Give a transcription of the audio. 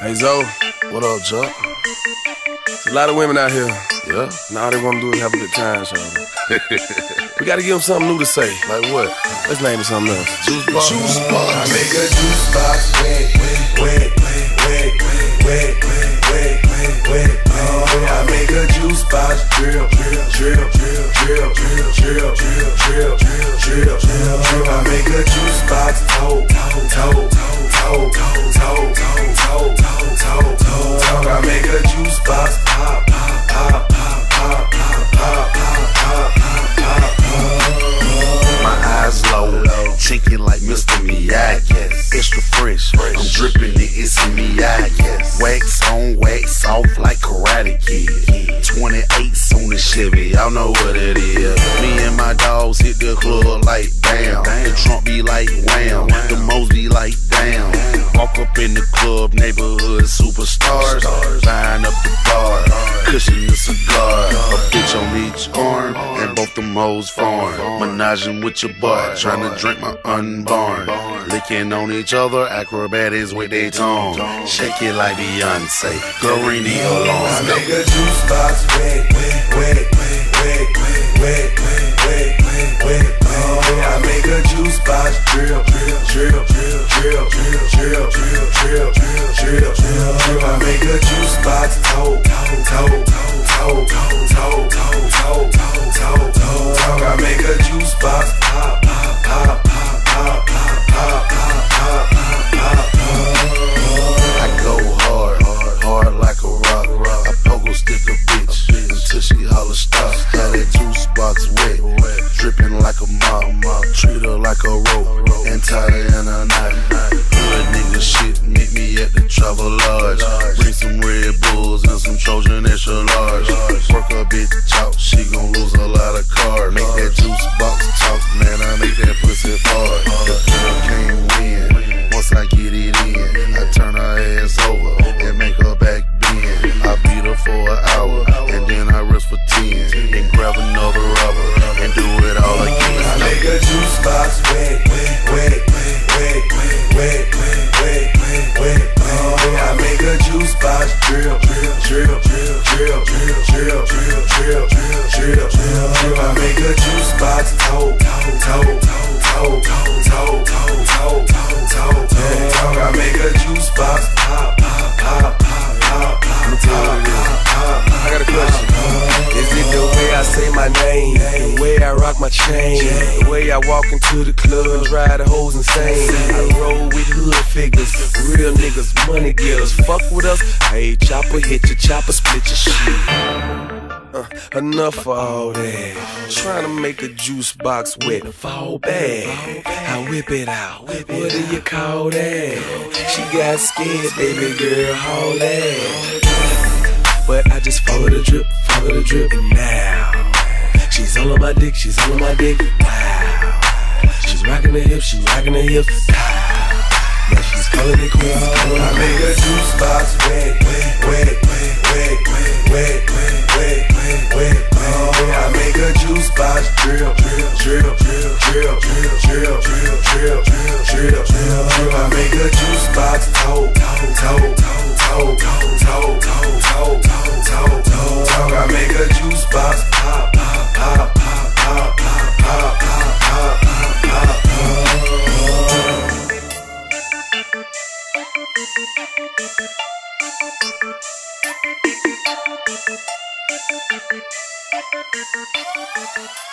Hey Zoe, What up, Chuck? there's a lot of women out here. Yeah? And all they want to do is have a good time, so we gotta give them something new to say. Like what? Let's name it something else. Juice box. Juice box. I make a juice box wet, wet, wet, wet, wet, wet, wet. Oh, I make a juice box drip, drip, drip, drip, drip, drip, drip, drip, drip, wax off like Karate Kid. 28 on the Chevy, y'all know what it is. Me and my dogs hit the club like bam. The trunk be like wham, the mo's be like damn. Walk up in the club, neighborhood superstars. Buying up the bar, cushion the cigar. And both them hoes foreign. Menaging with your boy, trying to drink my unborn. Licking on each other, acrobatics with their tongue. Shake it like Beyonce, ring the I make a juice box wet, wet, wet, wet, wet, wet, wet, wet. Oh, I make a juice box drip, drip, drip, drip, drip, drip, drip, drip, drip, drip, drip. I make a juice box toe, toe, toe, stop. Got that juice box wet, dripping like a mop. Treat her like a rope and tie her in a knot. Hood nigga shit, meet me at the travel lodge. Bring some Red Bulls and some Trojan pop, pop, pop. I got a question. Is it the way I say my name? The way I rock my chain? The way I walk into the club and drive the hoes insane? I roll with hood figures, real niggas, money getters. Fuck with us, hey chopper, hit your chopper, split your shit. Uh, enough for all that. Trying to make a juice box wet, fall back. I whip it out. What do you call that? She got scared, baby girl, haul that. But I just follow the drip, follow the drip, and now she's all on my dick, she's all on my dick. Wow, she's rocking the hips, she's rocking the hips. Yeah, she's calling it queens, I make a juice box wet, drip, drip. I make a juice box. I make a juice box pop, pop, pop, pop, pop, pop, pop, pop, pop, pop.